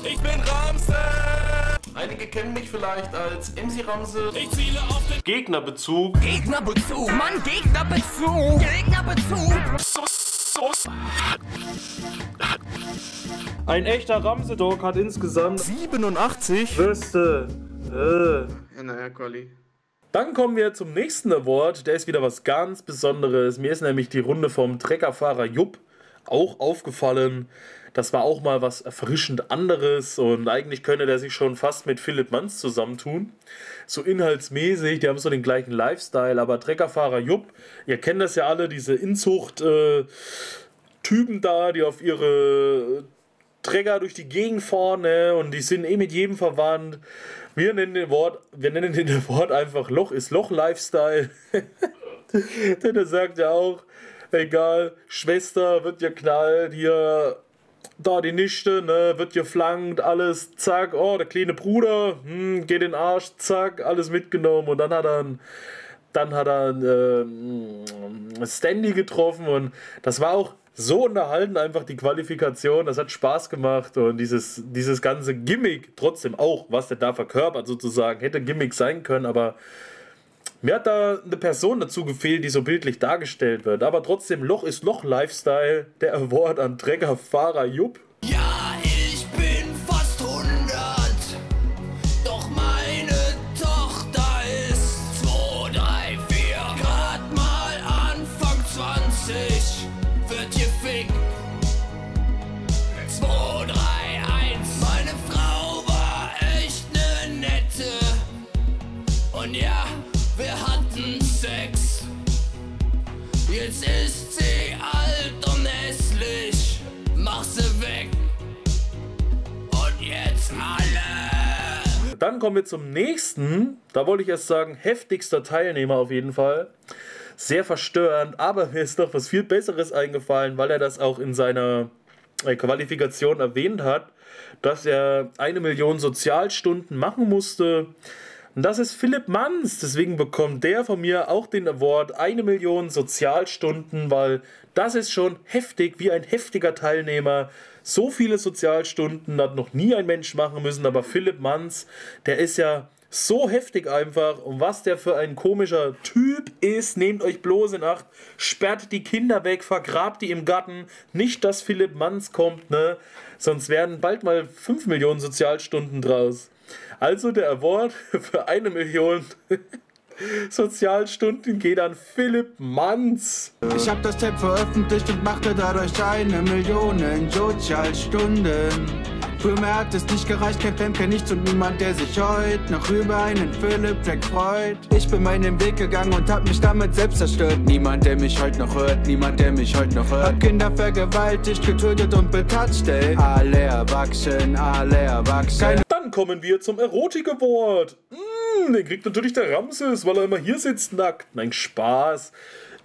Ich bin Ramses. Einige kennen mich vielleicht als MC Ramse. Ich ziele auf den Gegnerbezug. Gegnerbezug, Mann, Gegnerbezug, Gegnerbezug. Ein echter Ramsedog hat insgesamt 87? Würste. Äh. NR Quali. Dann kommen wir zum nächsten Award. Der ist wieder was ganz Besonderes. Mir ist nämlich die Runde vom Treckerfahrer Jupp auch aufgefallen. Das war auch mal was erfrischend anderes und eigentlich könnte der sich schon fast mit Philipp Manns zusammentun. So inhaltsmäßig, die haben so den gleichen Lifestyle, aber Treckerfahrer Jupp, ihr kennt das ja alle, diese Inzucht äh, da, die auf ihre Träger durch die Gegend fahren ne? und die sind eh mit jedem verwandt. Wir nennen den Wort, wir nennen den Wort einfach Loch ist Loch Lifestyle. Denn er sagt ja auch, egal, Schwester wird geknallt, hier da die Nichte, ne, wird geflankt, alles, zack, oh, der kleine Bruder, hm, geht in den Arsch, zack, alles mitgenommen und dann hat er ein, dann hat er ein, äh, Standy getroffen und das war auch so unterhalten einfach die Qualifikation, das hat Spaß gemacht und dieses, dieses ganze Gimmick, trotzdem auch, was der da verkörpert sozusagen, hätte Gimmick sein können, aber mir hat da eine Person dazu gefehlt, die so bildlich dargestellt wird. Aber trotzdem, Loch ist Loch Lifestyle. Der Award an Trägerfahrer Jupp. Dann kommen wir zum nächsten. Da wollte ich erst sagen, heftigster Teilnehmer auf jeden Fall. Sehr verstörend, aber mir ist noch was viel Besseres eingefallen, weil er das auch in seiner äh, Qualifikation erwähnt hat, dass er eine Million Sozialstunden machen musste. Und das ist Philipp Manns. Deswegen bekommt der von mir auch den Award eine Million Sozialstunden, weil das ist schon heftig, wie ein heftiger Teilnehmer. So viele Sozialstunden hat noch nie ein Mensch machen müssen, aber Philipp Manns, der ist ja so heftig einfach. Und was der für ein komischer Typ ist, nehmt euch bloß in Acht, sperrt die Kinder weg, vergrabt die im Garten. Nicht, dass Philipp Manns kommt, ne? Sonst werden bald mal 5 Millionen Sozialstunden draus. Also der Award für eine Million Sozialstunden geht an Philipp Manns. Ich hab das Tape veröffentlicht und machte dadurch eine Million Sozialstunden. Früher hat es nicht gereicht, kein Fan, kein nichts und niemand, der sich heute noch über einen Philipp Jack freut. Ich bin meinen Weg gegangen und hab mich damit selbst zerstört. Niemand, der mich heute noch hört, niemand, der mich heute noch hört. Hab Kinder vergewaltigt, getötet und betatscht, ey. Alle erwachsen, alle erwachsen. Keine Dann kommen wir zum Erotik-Award. Mm, den kriegt natürlich der Ramses, weil er immer hier sitzt nackt. Nein, Spaß.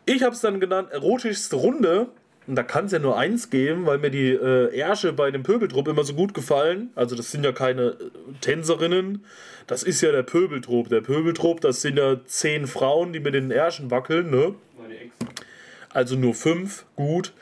Ich hab's dann genannt erotischste Runde. Und da kann es ja nur eins geben, weil mir die äh, Ärsche bei dem Pöbeltrupp immer so gut gefallen. Also das sind ja keine äh, Tänzerinnen. Das ist ja der Pöbeltrupp. Der Pöbeltrupp, das sind ja zehn Frauen, die mit den Ärschen wackeln, ne? Also nur fünf, gut.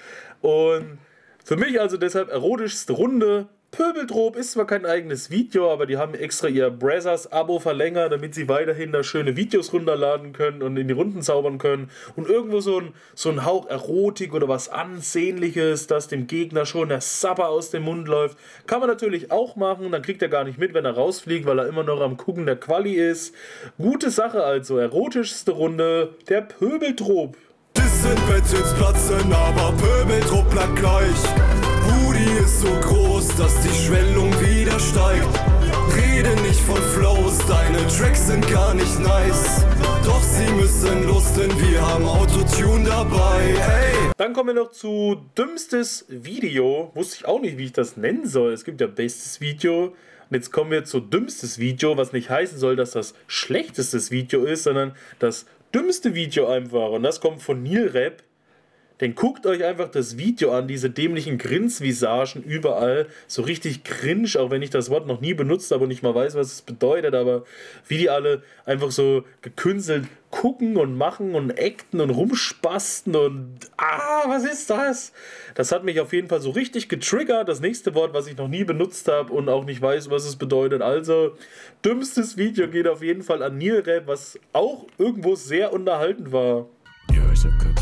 Und für mich also deshalb erotischste Runde. Pöbeltrupp ist zwar kein eigenes Video, aber die haben extra ihr Brazzers-Abo verlängert, damit sie weiterhin da schöne Videos runterladen können und in die Runden zaubern können. Und irgendwo so ein, so ein Hauch Erotik oder was Ansehnliches, dass dem Gegner schon der Sapper aus dem Mund läuft. Kann man natürlich auch machen, dann kriegt er gar nicht mit, wenn er rausfliegt, weil er immer noch am Gucken der Quali ist. Gute Sache also, erotischste Runde, der Pöbeltrupp. Disinfektions platzen, aber Pöbeltrupp bleibt gleich. Booty ist so groß, dass die Schwellung wieder steigt. Rede nicht von Flows, deine Tracks sind gar nicht nice. Doch sie müssen los, denn wir haben Autotune dabei. Ey! Dann kommen wir noch zu dümmstes Video. Wusste ich auch nicht, wie ich das nennen soll. Es gibt ja bestes Video. Und jetzt kommen wir zu dümmstes Video, was nicht heißen soll, dass das schlechtestes Video ist, sondern das dümmste Video einfach. Und das kommt von Neil Rap. Denn guckt euch einfach das Video an, diese dämlichen Grinsvisagen überall. So richtig cringe, auch wenn ich das Wort noch nie benutzt habe und nicht mal weiß, was es bedeutet. Aber wie die alle einfach so gekünstelt gucken und machen und acten und rumspasten und ah, was ist das? Das hat mich auf jeden Fall so richtig getriggert. Das nächste Wort, was ich noch nie benutzt habe und auch nicht weiß, was es bedeutet. Also, dümmstes Video geht auf jeden Fall an Neil Rap, was auch irgendwo sehr unterhaltend war. Ja, ich hab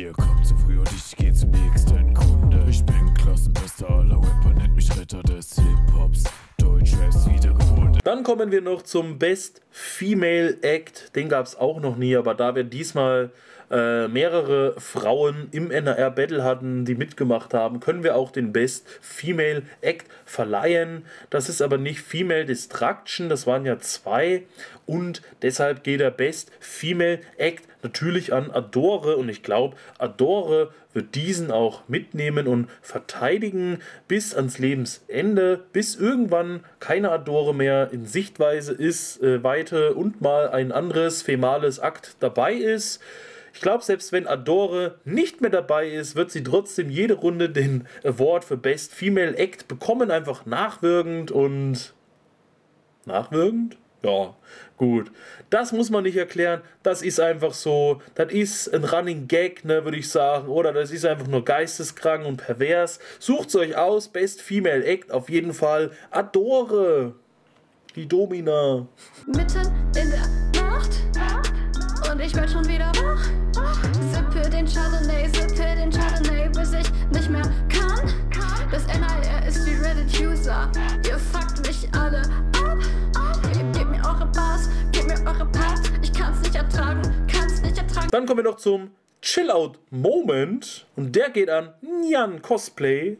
Ihr kommt zu früh und ich gehe zum nächsten Kunde. Ich bin Klassenbester aller Rapper, nennt mich Ritter des Hip-Hops. Deutschraps wiedergeholt. Dann kommen wir noch zum Best Female Act. Den gab es auch noch nie, aber da wir diesmal äh, mehrere Frauen im NRR Battle hatten, die mitgemacht haben, können wir auch den Best Female Act verleihen. Das ist aber nicht Female Distraction, das waren ja zwei und deshalb geht der Best Female Act natürlich an Adore. Und ich glaube, Adore wird diesen auch mitnehmen und verteidigen bis ans Lebensende, bis irgendwann keine Adore mehr in Sichtweise ist, äh, Weite und mal ein anderes females Akt dabei ist. Ich glaube, selbst wenn Adore nicht mehr dabei ist, wird sie trotzdem jede Runde den Award für Best Female Act bekommen, einfach nachwirkend und nachwirkend? Ja, gut. Das muss man nicht erklären. Das ist einfach so. Das ist ein Running Gag, ne, würde ich sagen. Oder das ist einfach nur geisteskrank und pervers. Sucht euch aus. Best Female Act auf jeden Fall. Adore. Die Domina. Mitten in der Nacht. Und ich werd schon wieder wach. Sippe den Chardonnay, sippe den Chardonnay, bis ich nicht mehr kann. Das NIR ist wie Reddit-User. Ihr fuckt mich alle Dann kommen wir noch zum Chill-Out-Moment. Und der geht an Nyan Cosplay.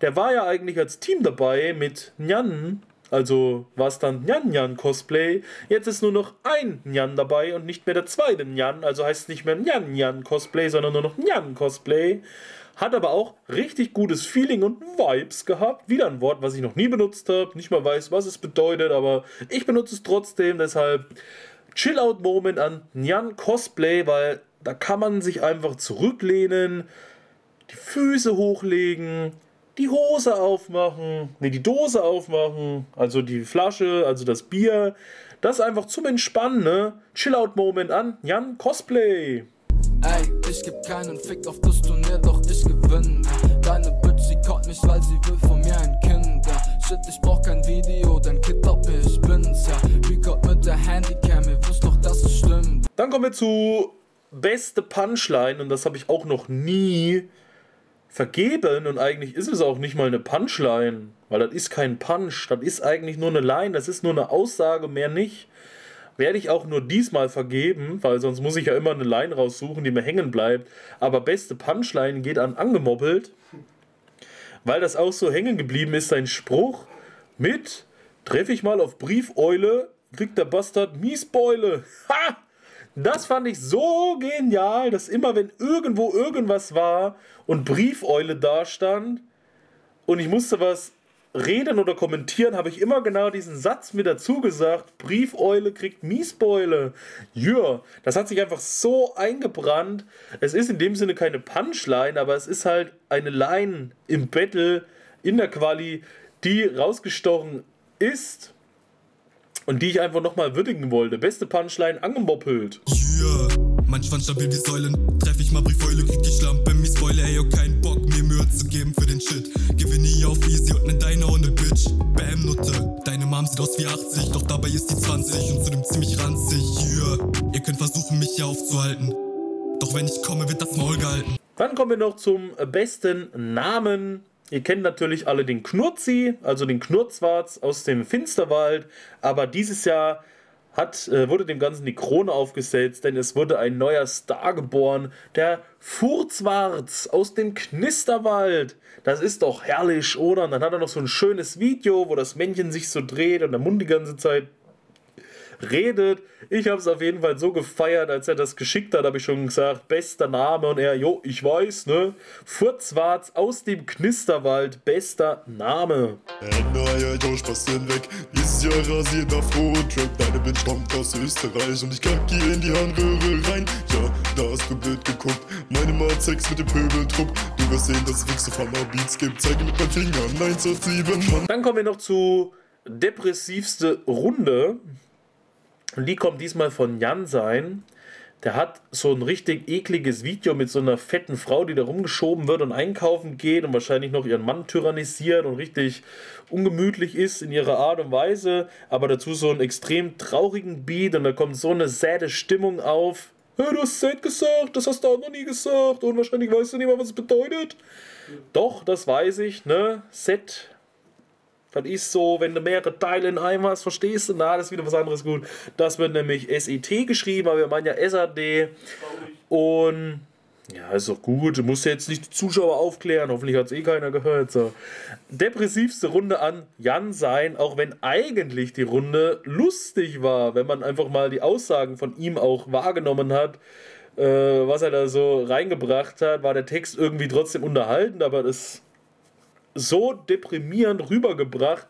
Der war ja eigentlich als Team dabei mit Nyan. Also war es dann Nyan Nyan Cosplay. Jetzt ist nur noch ein Nyan dabei und nicht mehr der zweite Nyan. Also heißt es nicht mehr Nyan Nyan Cosplay, sondern nur noch Nyan Cosplay. Hat aber auch richtig gutes Feeling und Vibes gehabt. Wieder ein Wort, was ich noch nie benutzt habe. Nicht mal weiß, was es bedeutet, aber ich benutze es trotzdem. Deshalb Chill-Out-Moment an Nyan Cosplay, weil da kann man sich einfach zurücklehnen, die Füße hochlegen, die Hose aufmachen, ne, die Dose aufmachen, also die Flasche, also das Bier. Das einfach zum Entspannen, ne? Chill-Out-Moment an Jan Cosplay. Ey, ich geb keinen Fick auf das Turnier, doch ich gewinne. Deine kommen wir zu beste Punchline und das habe ich auch noch nie vergeben und eigentlich ist es auch nicht mal eine Punchline, weil das ist kein Punch, das ist eigentlich nur eine Line, das ist nur eine Aussage, mehr nicht. Werde ich auch nur diesmal vergeben, weil sonst muss ich ja immer eine Line raussuchen, die mir hängen bleibt. Aber beste Punchline geht an angemobbelt, weil das auch so hängen geblieben ist, sein Spruch mit treffe ich mal auf Briefeule, kriegt der Bastard Miesbeule. Ha! Das fand ich so genial, dass immer wenn irgendwo irgendwas war und Briefeule da stand und ich musste was reden oder kommentieren, habe ich immer genau diesen Satz mir dazu gesagt. Briefeule kriegt Miesbeule. Ja, das hat sich einfach so eingebrannt. Es ist in dem Sinne keine Punchline, aber es ist halt eine Line im Battle in der Quali, die rausgestochen ist und die ich einfach nochmal würdigen wollte. Beste Punchline angemoppelt. Yeah, manchmal stabil wie Säulen. Treff ich mal Briefeule, krieg die Schlampe, mi Spoiler, ey, oh, kein Bock, mir Mühe zu geben für den Shit. Gewinne nie auf easy und ne deine und ne Bitch. Bam, Nutte, deine Mom sieht aus wie 80, doch dabei ist die 20 und zudem ziemlich ranzig. Yeah, ihr könnt versuchen, mich hier aufzuhalten. Doch wenn ich komme, wird das Maul gehalten. Dann kommen wir noch zum besten Namen. Ihr kennt natürlich alle den Knurzi, also den Knurzwarz aus dem Finsterwald, aber dieses Jahr hat, äh, wurde dem Ganzen die Krone aufgesetzt, denn es wurde ein neuer Star geboren, der Furzwarz aus dem Knisterwald. Das ist doch herrlich, oder? Und dann hat er noch so ein schönes Video, wo das Männchen sich so dreht und der Mund die ganze Zeit redet. Ich habe es auf jeden Fall so gefeiert, als er das geschickt hat, habe ich schon gesagt, bester Name und er, jo, ich weiß, ne? Furzwarz aus dem Knisterwald, bester Name. Naja, ich hau Spaß hinweg. Dieses Jahr rasiert auf Roadtrip. Deine Bitch kommt aus Österreich und ich kack ihr in die Harnröhre rein. Ja, da hast du blöd geguckt. Meine Sex mit dem Pöbeltrupp. Du wirst sehen, dass es Wichse von Beats gibt. Zeige mit meinen Fingern. 1 aus 7. Dann kommen wir noch zu depressivste Runde. Und die kommt diesmal von Jan sein. Der hat so ein richtig ekliges Video mit so einer fetten Frau, die da rumgeschoben wird und einkaufen geht und wahrscheinlich noch ihren Mann tyrannisiert und richtig ungemütlich ist in ihrer Art und Weise. Aber dazu so einen extrem traurigen Beat und da kommt so eine säde Stimmung auf. Hey, du hast sad gesagt, das hast du auch noch nie gesagt und wahrscheinlich weißt du nicht mal, was es bedeutet. Doch, das weiß ich, ne? Set Das ist so, wenn du mehrere Teile in einem hast, verstehst du? Na, das ist wieder was anderes gut. Das wird nämlich SET geschrieben, aber wir meinen ja SAD. Und ja, ist doch gut. Du musst jetzt nicht die Zuschauer aufklären. Hoffentlich hat es eh keiner gehört. So. Depressivste Runde an Jan sein, auch wenn eigentlich die Runde lustig war, wenn man einfach mal die Aussagen von ihm auch wahrgenommen hat. Äh, was er da so reingebracht hat, war der Text irgendwie trotzdem unterhaltend, aber das so deprimierend rübergebracht,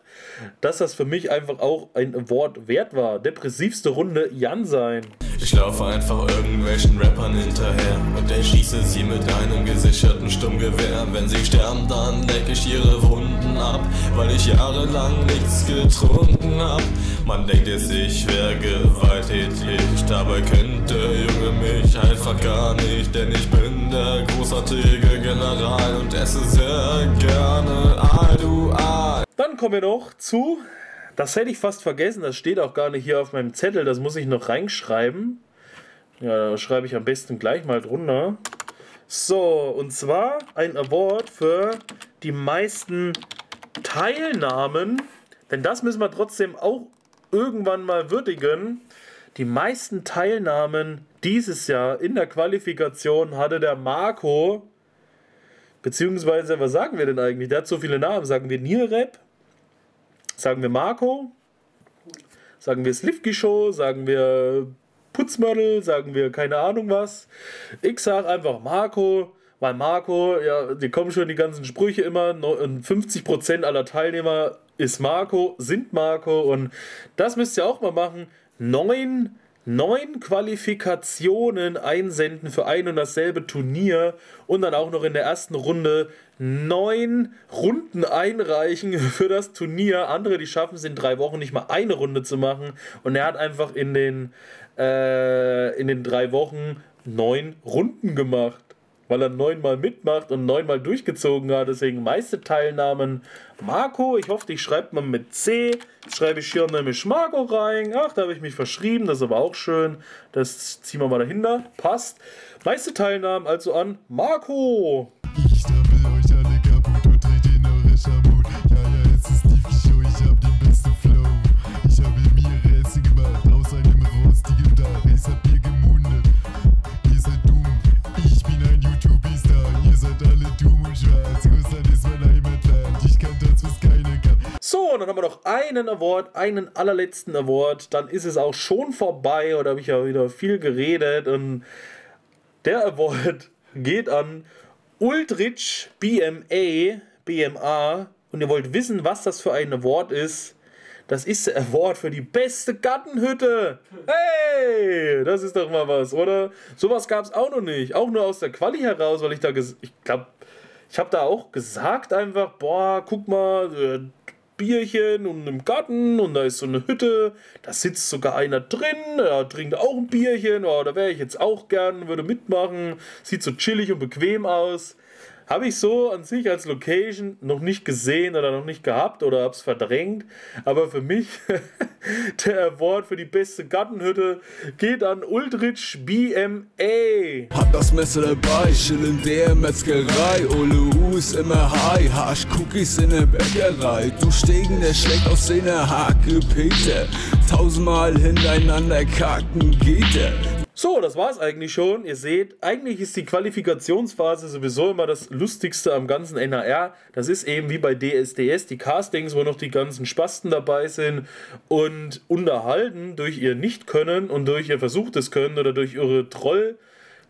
dass das für mich einfach auch ein Wort wert war. Depressivste Runde Jan sein. Ich laufe einfach irgendwelchen Rappern hinterher und erschieße sie mit einem gesicherten Sturmgewehr. Wenn sie sterben, dann leck ich ihre Wunden ab, weil ich jahrelang nichts getrunken hab. Man denkt jetzt, ich wäre gewalttätig, dabei kennt der Junge mich einfach gar nicht, denn ich bin der großartige General und esse sehr gerne Al du Al. Dann kommen wir noch zu, das hätte ich fast vergessen, das steht auch gar nicht hier auf meinem Zettel, das muss ich noch reinschreiben. Ja, da schreibe ich am besten gleich mal drunter. So, und zwar ein Award für die meisten Teilnahmen, denn das müssen wir trotzdem auch irgendwann mal würdigen. Die meisten Teilnahmen dieses Jahr in der Qualifikation hatte der Marco, beziehungsweise, was sagen wir denn eigentlich? Der hat so viele Namen. Sagen wir Nierrap? Sagen wir Marco? Sagen wir Slivki Show? Sagen wir Putzmörtel? Sagen wir keine Ahnung was? Ich sag einfach Marco, weil Marco, ja, die kommen schon die ganzen Sprüche immer. 50% aller Teilnehmer ist Marco, sind Marco und das müsst ihr auch mal machen. Neun, neun Qualifikationen einsenden für ein und dasselbe Turnier und dann auch noch in der ersten Runde neun Runden einreichen für das Turnier. Andere, die schaffen es in drei Wochen nicht mal eine Runde zu machen und er hat einfach in den, äh, in den drei Wochen neun Runden gemacht weil er neunmal mitmacht und neunmal durchgezogen hat. Deswegen meiste Teilnahmen Marco. Ich hoffe, ich schreibe mal mit C. Jetzt schreibe ich hier nämlich Marco rein. Ach, da habe ich mich verschrieben. Das ist aber auch schön. Das ziehen wir mal dahinter. Passt. Meiste Teilnahmen also an Marco. Ich strampel euch alle kaputt und dreh den eure Schamut. So, dann haben wir noch einen Award, einen allerletzten Award. Dann ist es auch schon vorbei. Oder habe ich ja wieder viel geredet. Und der Award geht an Ultrich BMA, BMA. Und ihr wollt wissen, was das für ein Award ist. Das ist der Award für die beste Gartenhütte. Hey, das ist doch mal was, oder? Sowas gab es auch noch nicht. Auch nur aus der Quali heraus, weil ich da, ich glaube, ich habe da auch gesagt einfach, boah, guck mal, äh, Bierchen und im Garten und da ist so eine Hütte, da sitzt sogar einer drin, der trinkt auch ein Bierchen, oh, da wäre ich jetzt auch gern, würde mitmachen, sieht so chillig und bequem aus. Habe ich so an sich als Location noch nicht gesehen oder noch nicht gehabt oder habe es verdrängt. Aber für mich, der Award für die beste Gartenhütte geht an Ultrich BMA. Hab das Messer dabei, chill in der Metzgerei. Ole U ist immer high, Hasch Cookies in der Bäckerei. Du Stegen, der schlägt aus seiner Hake Peter. Tausendmal hintereinander kacken geht er. So, das war's eigentlich schon. Ihr seht, eigentlich ist die Qualifikationsphase sowieso immer das Lustigste am ganzen NAR. Das ist eben wie bei DSDS, die Castings, wo noch die ganzen Spasten dabei sind und unterhalten durch ihr Nicht-Können und durch ihr versuchtes Können oder durch ihre Troll-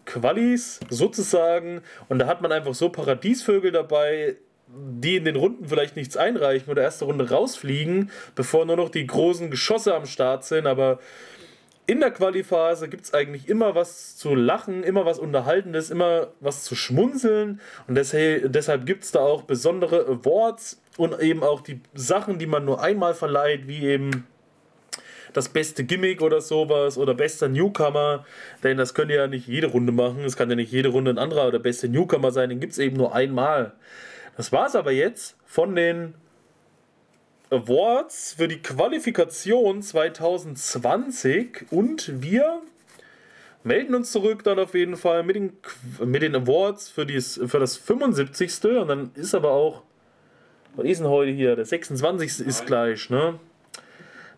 Qualis sozusagen. Und da hat man einfach so Paradiesvögel dabei, die in den Runden vielleicht nichts einreichen oder erste Runde rausfliegen, bevor nur noch die großen Geschosse am Start sind. Aber in der Qualiphase gibt es eigentlich immer was zu lachen, immer was Unterhaltendes, immer was zu schmunzeln. Und deshalb, gibt es da auch besondere Awards und eben auch die Sachen, die man nur einmal verleiht, wie eben das beste Gimmick oder sowas oder bester Newcomer. Denn das könnt ihr ja nicht jede Runde machen. Es kann ja nicht jede Runde ein anderer oder beste Newcomer sein. Den gibt es eben nur einmal. Das war es aber jetzt von den Awards für die Qualifikation 2020 und wir melden uns zurück dann auf jeden Fall mit den, mit den Awards für, dies, für das 75. Und dann ist aber auch Was ist denn heute hier? Der 26. ist gleich, ne?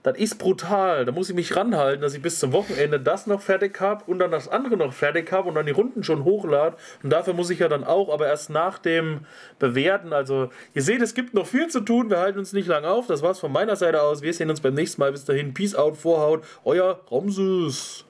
Das ist brutal. Da muss ich mich ranhalten, dass ich bis zum Wochenende das noch fertig habe und dann das andere noch fertig habe und dann die Runden schon hochlade. Und dafür muss ich ja dann auch, aber erst nach dem Bewerten. Also, ihr seht, es gibt noch viel zu tun. Wir halten uns nicht lang auf. Das war's von meiner Seite aus. Wir sehen uns beim nächsten Mal. Bis dahin. Peace out, Vorhaut. Euer Ramses.